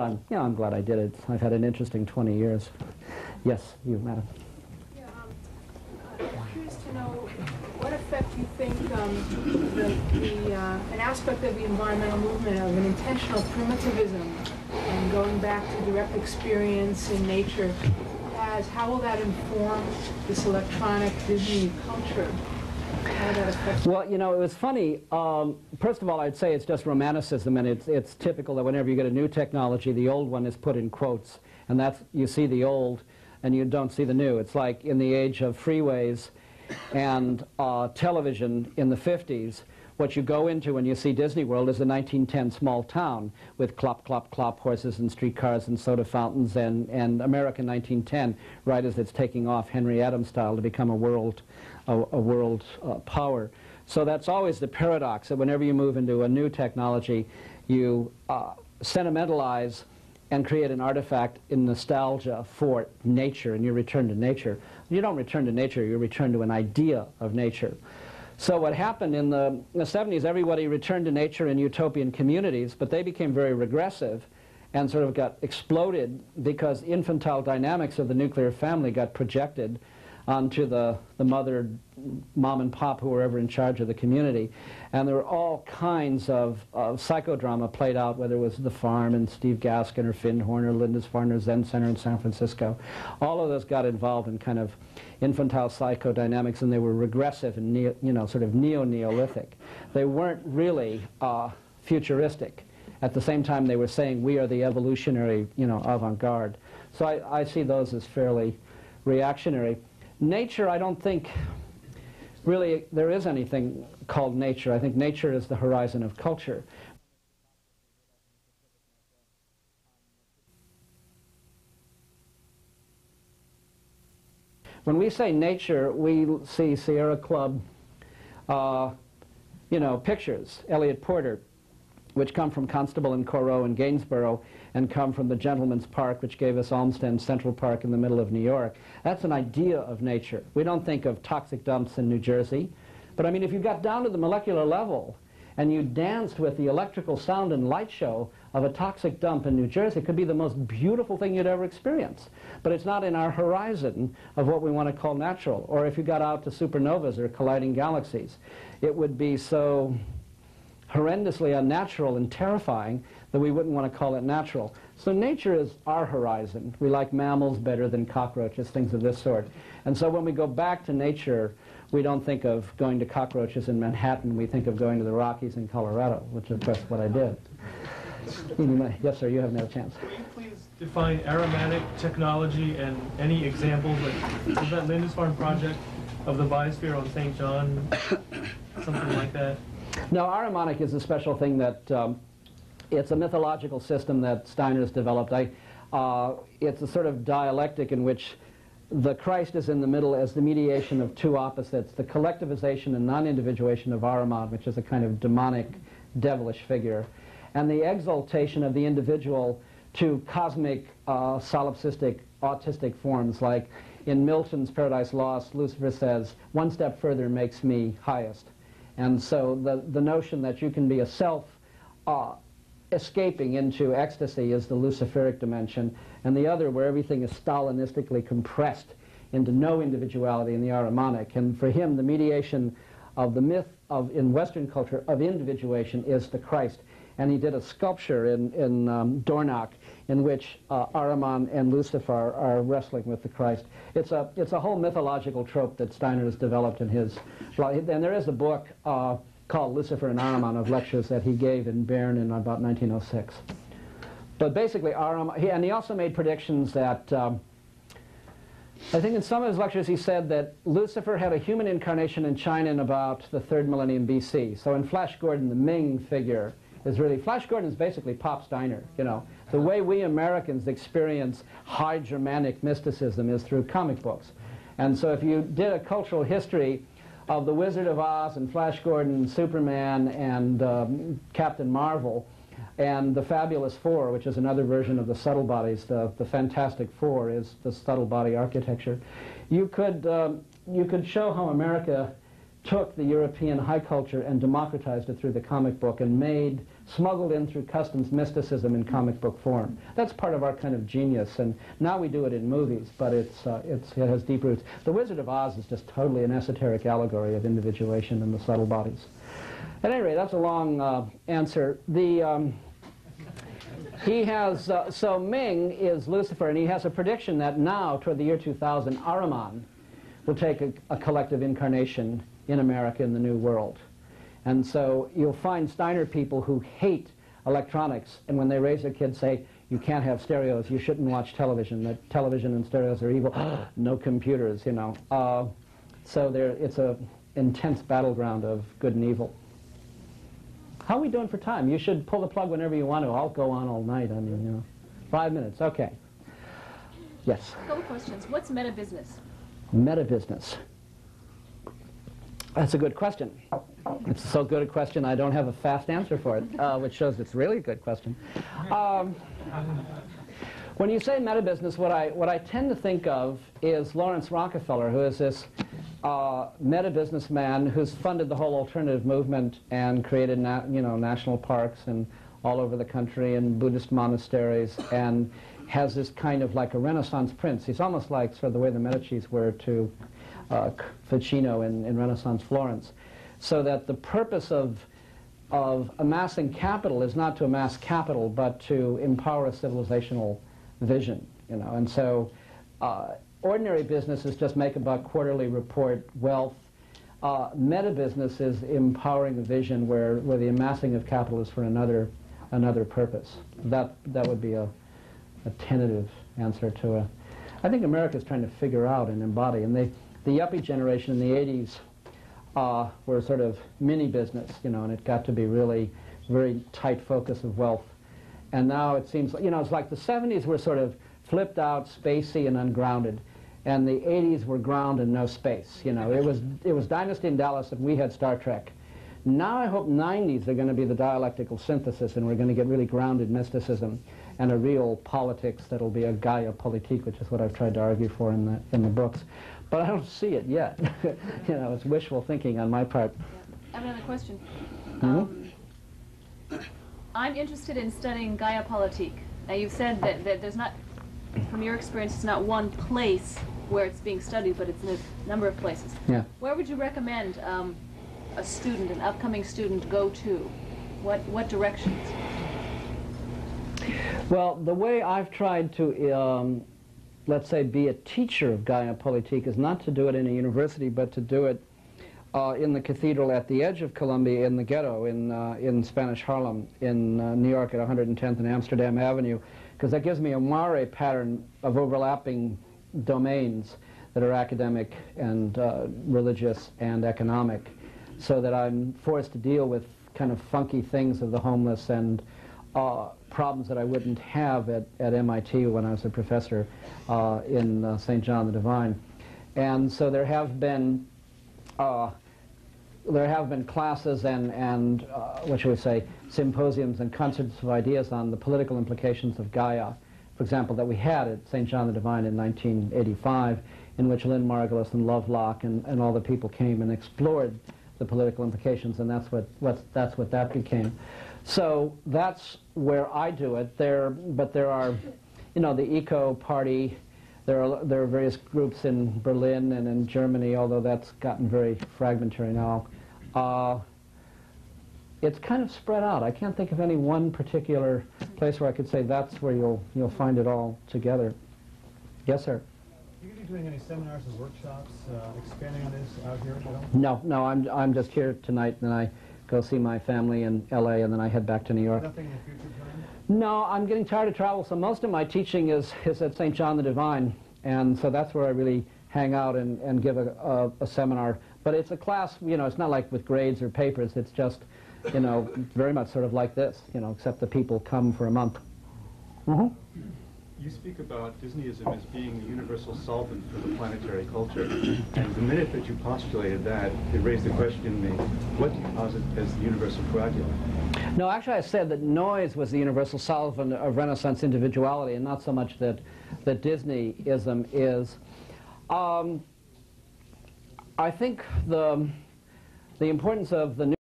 I'm, yeah, I'm glad I did it. I've had an interesting 20 years. Yes, you, madam. Yeah, um, I'm curious to know what effect you think um, the, the, uh, an aspect of the environmental movement of an intentional primitivism and going back to direct experience in nature has, how will that inform this electronic Disney culture? Well, you know, it was funny. Um, first of all, I'd say it's just romanticism, and it's, it's typical that whenever you get a new technology, the old one is put in quotes, and that's, you see the old, and you don't see the new. It's like in the age of freeways and uh, television in the 50s, what you go into when you see Disney World is a 1910 small town with clop, clop, clop horses and streetcars and soda fountains and, and American 1910, right as it's taking off Henry Adams style to become a world, a, a world uh, power. So that's always the paradox that whenever you move into a new technology, you uh, sentimentalize and create an artifact in nostalgia for nature, and you return to nature. You don't return to nature, you return to an idea of nature. So what happened in the, in the 70s, everybody returned to nature in utopian communities, but they became very regressive and sort of got exploded because infantile dynamics of the nuclear family got projected onto the, the mother, mom and pop who were ever in charge of the community. And there were all kinds of, of psychodrama played out, whether it was The Farm and Steve Gaskin or Findhorn or, Lindisfarne Zen Center in San Francisco. All of those got involved in kind of infantile psychodynamics, and they were regressive and neo, you know, sort of neo-Neolithic. They weren't really uh, futuristic. At the same time, they were saying we are the evolutionary, you know, avant-garde. So I, I see those as fairly reactionary. Nature, I don't think really there is anything called nature. I think nature is the horizon of culture. When we say nature, we see Sierra Club, uh, you know, pictures, Eliot Porter, which come from Constable and Corot in Gainsborough and come from the Gentleman's Park, which gave us Olmsted Central Park in the middle of New York. That's an idea of nature. We don't think of toxic dumps in New Jersey. But I mean, if you got down to the molecular level and you danced with the electrical sound and light show of a toxic dump in New Jersey, it could be the most beautiful thing you'd ever experience. But it's not in our horizon of what we want to call natural. Or if you got out to supernovas or colliding galaxies, it would be so horrendously unnatural and terrifying that we wouldn't want to call it natural. So nature is our horizon. We like mammals better than cockroaches, things of this sort. And so when we go back to nature, we don't think of going to cockroaches in Manhattan. We think of going to the Rockies in Colorado, which is course what I did. Yes, sir, you have no chance. Will you please define Ahrimanic technology and any examples, like was that Lindisfarne project of the biosphere on St. John, something like that? No, Ahrimanic is a special thing that um, it's a mythological system that Steiner's developed. I, uh, it's a sort of dialectic in which the Christ is in the middle as the mediation of two opposites, the collectivization and non-individuation of Ahriman, which is a kind of demonic, devilish figure, and the exaltation of the individual to cosmic, uh, solipsistic, autistic forms, like in Milton's Paradise Lost, Lucifer says, one step further makes me highest. And so the, the notion that you can be a self uh, escaping into ecstasy is the Luciferic dimension, and the other where everything is Stalinistically compressed into no individuality in the Ahrimanic. And for him, the mediation of the myth of, in Western culture of individuation is the Christ. And he did a sculpture in, in um, Dornach in which uh, Ahriman and Lucifer are wrestling with the Christ. It's a, it's a whole mythological trope that Steiner has developed in his... And there is a book uh, called Lucifer and Ahriman of lectures that he gave in Bern in about 1906. But basically, Ahriman, he, and he also made predictions that... Um, I think in some of his lectures he said that Lucifer had a human incarnation in China in about the third millennium BC. So in Flash Gordon, the Ming figure is really, Flash Gordon is basically Pop Steiner, you know. The way we Americans experience high Germanic mysticism is through comic books. And so if you did a cultural history of The Wizard of Oz and Flash Gordon and Superman and um, Captain Marvel and the Fabulous Four, which is another version of the subtle bodies, the, the Fantastic Four is the subtle body architecture, you could, um, you could show how America took the European high culture and democratized it through the comic book and made smuggled in through customs mysticism in comic book form. That's part of our kind of genius, and now we do it in movies, but it's, uh, it's, it has deep roots. The Wizard of Oz is just totally an esoteric allegory of individuation and the subtle bodies. At any rate, that's a long uh, answer. The, um, he has, uh, so Ming is Lucifer, and he has a prediction that now, toward the year 2000, Ahriman will take a, a collective incarnation in America in the New World. And so you'll find Steiner people who hate electronics, and when they raise their kids say, you can't have stereos, you shouldn't watch television, that television and stereos are evil, no computers, you know. Uh, so there, it's a intense battleground of good and evil. How are we doing for time? You should pull the plug whenever you want to. I'll go on all night. I mean, you know. Five minutes, okay. Yes, A couple questions. What's meta business? meta business. That's a good question. It's so good a question, I don't have a fast answer for it, uh, which shows it's really a good question. Um, when you say meta business, what I, what I tend to think of is Laurance Rockefeller, who is this uh, meta businessman who's funded the whole alternative movement and created na- you know, national parks and all over the country and Buddhist monasteries and has this kind of like a Renaissance prince. He's almost like sort of the way the Medicis were to uh, Ficino in, in Renaissance Florence. So that the purpose of, of amassing capital is not to amass capital, but to empower a civilizational vision, you know. And so uh, ordinary business is just make a buck, quarterly report, wealth. Uh, meta business is empowering a vision where, where the amassing of capital is for another, another purpose. That, that would be a, a tentative answer to a... I think America's trying to figure out and embody, and they, the yuppie generation in the 80s uh, were sort of mini business, you know, and it got to be really very tight focus of wealth. And now it seems, you know, it's like the 70s were sort of flipped out, spacey, and ungrounded. And the 80s were ground and no space, you know. It was, it was Dynasty in Dallas and we had Star Trek. Now I hope 90s are going to be the dialectical synthesis and we're going to get really grounded mysticism and a real politics that'll be a Gaia politique, which is what I've tried to argue for in the, in the books. But I don't see it yet. you know, it's wishful thinking on my part. I have another question. Mhm. Um, I'm interested in studying Gaia Politique. Now, you've said that, that there's not, from your experience, it's not one place where it's being studied, but it's in a number of places. Yeah. Where would you recommend um, a student, an upcoming student, go to? What, what directions? Well, the way I've tried to, um, let's say, be a teacher of Gaia Politique is not to do it in a university, but to do it uh, in the cathedral at the edge of Columbia in the ghetto in, uh, in Spanish Harlem in uh, New York at 110th and Amsterdam Avenue, because that gives me a moire pattern of overlapping domains that are academic and uh, religious and economic, so that I'm forced to deal with kind of funky things of the homeless and uh, problems that I wouldn't have at, at MIT when I was a professor uh, in uh, St. John the Divine. And so there have been uh, there have been classes and, and uh, what should we say, symposiums and concerts of ideas on the political implications of Gaia, for example, that we had at St. John the Divine in 1985, in which Lynn Margulis and Lovelock and, and all the people came and explored the political implications, and that's what, what, that's what that became. So that's where I do it. There, but there are, you know, the Eco Party, there are, there are various groups in Berlin and in Germany, although that's gotten very fragmentary now. Uh, it's kind of spread out. I can't think of any one particular place where I could say that's where you'll, you'll find it all together. Yes, sir? You gonna be doing any seminars or workshops, uh, expanding on this out here at all? No, no, I'm, I'm just here tonight, and I go see my family in L.A., and then I head back to New York. Nothing in the future? No, I'm getting tired of travel, so most of my teaching is, is at St. John the Divine, and so that's where I really hang out and, and give a, a, a seminar. But it's a class, you know, it's not like with grades or papers, it's just, you know, very much sort of like this, you know, except the people come for a month. hmm You speak about Disneyism as being the universal solvent for the planetary culture. And the minute that you postulated that, it raised the question in me, what do you posit as the universal coagulant? No, actually, I said that noise was the universal solvent of Renaissance individuality, and not so much that, that Disneyism is. Um, I think the, the importance of the